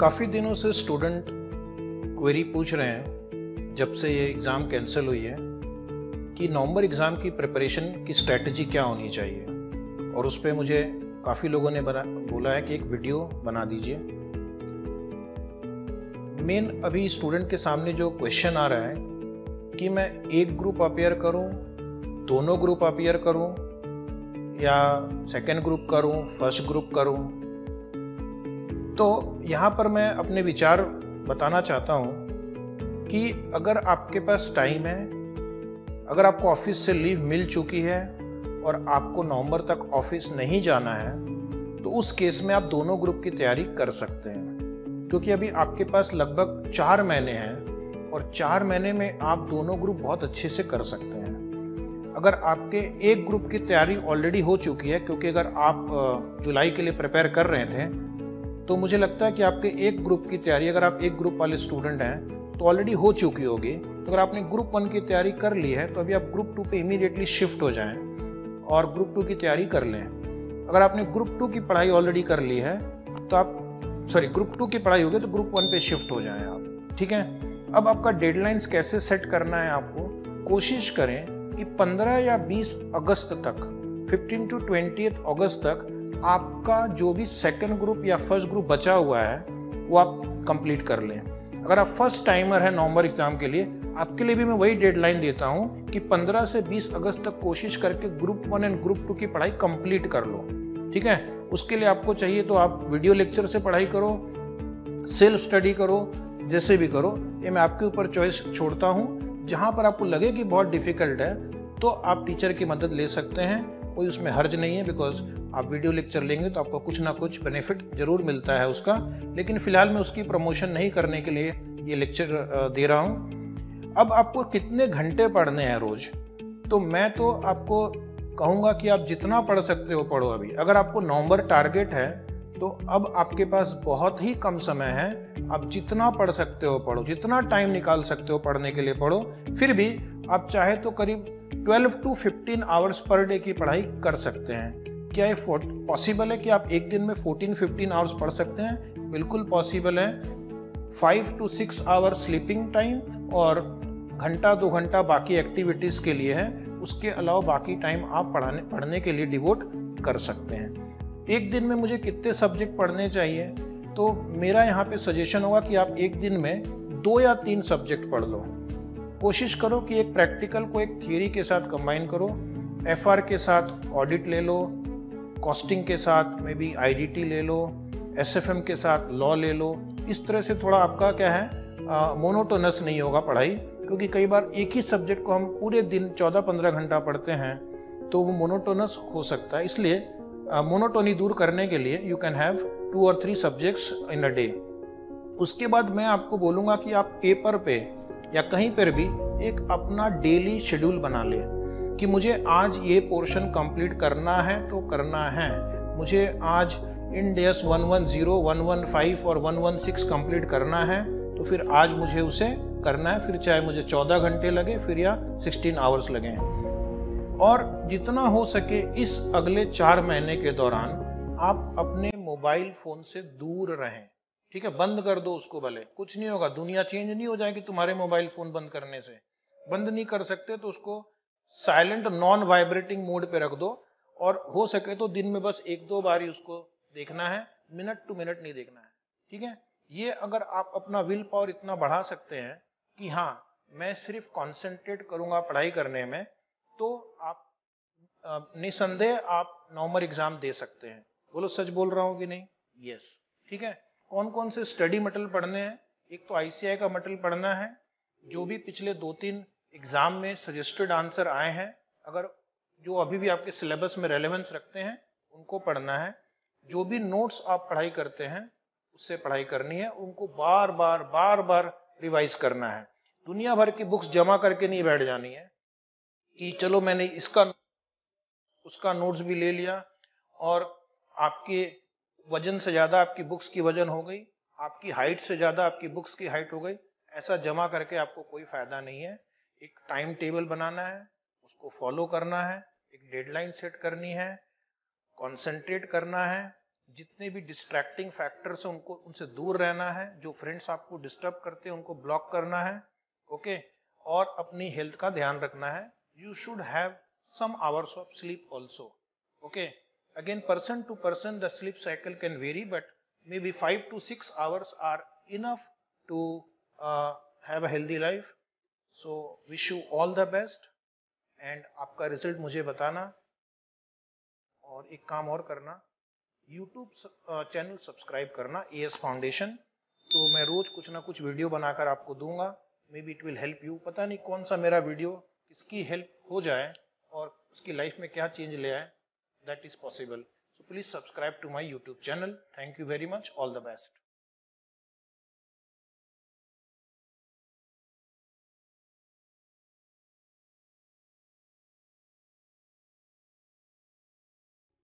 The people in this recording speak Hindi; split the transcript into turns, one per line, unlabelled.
काफ़ी दिनों से स्टूडेंट क्वेरी पूछ रहे हैं जब से ये एग्ज़ाम कैंसिल हुई है कि नवंबर एग्ज़ाम की प्रिपरेशन की स्ट्रेटजी क्या होनी चाहिए? और उस पर मुझे काफ़ी लोगों ने बना बोला है कि एक वीडियो बना दीजिए। मेन अभी स्टूडेंट के सामने जो क्वेश्चन आ रहा है कि मैं एक ग्रुप अपेयर करूँ, दोनों ग्रुप अपेयर करूँ या सेकेंड ग्रुप करूँ, फ़र्स्ट ग्रुप करूँ तो यहाँ पर मैं अपने विचार बताना चाहता हूँ कि अगर आपके पास टाइम है, अगर आपको ऑफ़िस से लीव मिल चुकी है और आपको नवंबर तक ऑफ़िस नहीं जाना है तो उस केस में आप दोनों ग्रुप की तैयारी कर सकते हैं। क्योंकि अभी आपके पास लगभग चार महीने हैं और चार महीने में आप दोनों ग्रुप बहुत अच्छे से कर सकते हैं। अगर आपके एक ग्रुप की तैयारी ऑलरेडी हो चुकी है, क्योंकि अगर आप जुलाई के लिए प्रिपेयर कर रहे थे तो मुझे लगता है कि आपके एक ग्रुप की तैयारी, अगर आप एक ग्रुप वाले स्टूडेंट हैं तो ऑलरेडी हो चुकी होगी। तो अगर आपने ग्रुप वन की तैयारी कर ली है तो अभी आप ग्रुप टू पे इमीडिएटली शिफ्ट हो जाएँ और ग्रुप टू की तैयारी कर लें। अगर आपने ग्रुप टू की पढ़ाई ऑलरेडी कर ली है तो आप सॉरी ग्रुप टू की पढ़ाई होगी तो ग्रुप वन पे शिफ्ट हो जाएँ आप, ठीक है? अब आपका डेडलाइंस कैसे सेट करना है आपको? कोशिश करें कि 15 या 20 अगस्त तक 15 टू 20 अगस्त तक आपका जो भी सेकंड ग्रुप या फ़र्स्ट ग्रुप बचा हुआ है, वो आप कंप्लीट कर लें। अगर आप फ़र्स्ट टाइमर है नवंबर एग्ज़ाम के लिए, आपके लिए भी मैं वही डेडलाइन देता हूँ कि 15 से 20 अगस्त तक कोशिश करके group one and group two की पढ़ाई कंप्लीट कर लो। ठीक है? उसके लिए आपको चाहिए तो आप वीडियो लेक्चर से पढ़ाई करो सेल्फ स्टडी करो, जैसे भी करो। ये मैं आपके ऊपर चॉइस छोड़ता हूँ। जहाँ पर आपको लगे कि बहुत डिफ़िकल्ट है तो आप टीचर की मदद ले सकते हैं। कोई उसमें हर्ज नहीं है बिकॉज़ आप वीडियो लेक्चर लेंगे तो आपको कुछ ना कुछ बेनिफिट ज़रूर मिलता है उसका। लेकिन फ़िलहाल मैं उसकी प्रमोशन नहीं करने के लिए ये लेक्चर दे रहा हूँ। अब आपको कितने घंटे पढ़ने हैं रोज? तो मैं तो आपको कहूँगा कि आप जितना पढ़ सकते हो पढ़ो अभी। अगर आपको नवंबर टारगेट है तो अब आपके पास बहुत ही कम समय है। आप जितना पढ़ सकते हो पढ़ो, जितना टाइम निकाल सकते हो पढ़ने के लिए पढ़ो, फिर भी आप चाहे तो करीब 12 टू 15 आवर्स पर डे की पढ़ाई कर सकते हैं। क्या ये पॉसिबल है कि आप एक दिन में 14-15 आवर्स पढ़ सकते हैं? बिल्कुल पॉसिबल है। Five to six hour sleeping time और घंटा, दो घंटा बाकी एक्टिविटीज़ के लिए है। उसके अलावा बाकी टाइम आप पढ़ाने, पढ़ने के लिए डिवोट कर सकते हैं। एक दिन में मुझे कितने सब्जेक्ट पढ़ने चाहिए? तो मेरा यहाँ पे सजेशन होगा कि आप एक दिन में दो या तीन सब्जेक्ट पढ़ लो। कोशिश करो कि एक प्रैक्टिकल को एक थियोरी के साथ कंबाइन करो। एफआर के साथ ऑडिट ले लो। कॉस्टिंग के साथ मे बी आई ले लो एसएफएम के साथ लॉ ले लो, इस तरह से थोड़ा आपका क्या है मोनोटोनस नहीं होगा पढ़ाई, क्योंकि कई बार एक ही सब्जेक्ट को हम पूरे दिन 14-15 घंटा पढ़ते हैं तो वो मोनोटोनस हो सकता है। इसलिए मोनोटोनी दूर करने के लिए यू कैन हैव टू और three subjects in a day उसके बाद मैं आपको बोलूँगा कि आप पेपर पे या कहीं पर भी एक अपना डेली शेड्यूल बना ले। कि मुझे आज ये पोर्शन कंप्लीट करना है तो करना है। मुझे आज इन days one one zero one one five और वन वन सिक्स कंप्लीट करना है तो फिर आज मुझे उसे करना है। फिर चाहे मुझे चौदह घंटे लगे, फिर या सिक्सटीन आवर्स लगे। और जितना हो सके इस अगले चार महीने के दौरान आप अपने मोबाइल फ़ोन से दूर रहें। ठीक है? बंद कर दो उसको भले। कुछ नहीं होगा। दुनिया चेंज नहीं हो जाएगी तुम्हारे मोबाइल फ़ोन बंद करने से। बंद नहीं कर सकते तो उसको साइलेंट नॉन वाइब्रेटिंग मोड पे रख दो और हो सके तो दिन में बस एक दो बार ही उसको देखना है, मिनट टू मिनट नहीं देखना है, ठीक है? ये अगर आप अपना विल पावर इतना बढ़ा सकते हैं कि हाँ मैं सिर्फ़ कॉन्सेंट्रेट करूँगा पढ़ाई करने में तो आप निसंदेह आप नॉर्मल एग्ज़ाम दे सकते हैं। बोलो, सच बोल रहा हूँ कि नहीं? यस ठीक है? कौन कौन से स्टडी मटेरियल पढ़ने हैं? एक तो आईसीआई का मटेरियल पढ़ना है, जो भी पिछले दो तीन एग्ज़ाम में सजेस्टेड आंसर आए हैं। अगर जो अभी भी आपके सिलेबस में रेलेवेंस रखते हैं, उनको पढ़ना है। जो भी नोट्स आप पढ़ाई करते हैं, उससे पढ़ाई करनी है। उनको बार बार बार बार रिवाइज करना है। दुनिया भर की बुक्स जमा करके नहीं बैठ जानी है कि चलो मैंने इसका, उसका नोट्स भी ले लिया और आपके वज़न से ज़्यादा आपकी बुक्स की वज़न हो गई, आपकी हाइट से ज़्यादा आपकी बुक्स की हाइट हो गई, ऐसा जमा करके आपको कोई फ़ायदा नहीं है। एक टाइम टेबल बनाना है उसको फॉलो करना है एक डेडलाइन सेट करनी है कॉन्सेंट्रेट करना है जितने भी डिस्ट्रैक्टिंग फैक्टर्स हैं उनको उनसे दूर रहना है जो फ्रेंड्स आपको डिस्टर्ब करते हैं उनको ब्लॉक करना है ओके और अपनी हेल्थ का ध्यान रखना है। You should have some hours of sleep also okay? Again person to person the sleep cycle can vary but maybe 5 to 6 hours are enough to uh, have a healthy life. So wish you all the best and आपका रिज़ल्ट मुझे बताना और एक काम और करना। यूट्यूब चैनल सब्सक्राइब करना ए एस फाउंडेशन तो मैं रोज कुछ ना कुछ वीडियो बनाकर आपको दूँगा। Maybe it will help you पता नहीं कौन सा मेरा वीडियो किसकी हेल्प हो जाए और उसकी लाइफ में क्या चेंज ले आए। That is possible so please subscribe to my YouTube channel thank you very much all the best